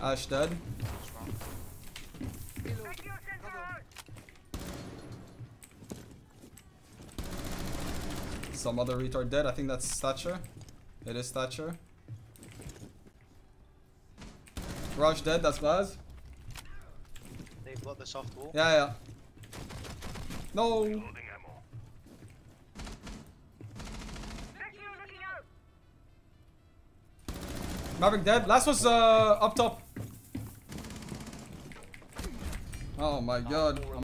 Ash dead. Some other retard dead. I think that's Thatcher. It is Thatcher. Rush dead. That's Baz. They've got the soft wall. Yeah, yeah. No. Maverick dead. Last was uh, up top. Oh my god.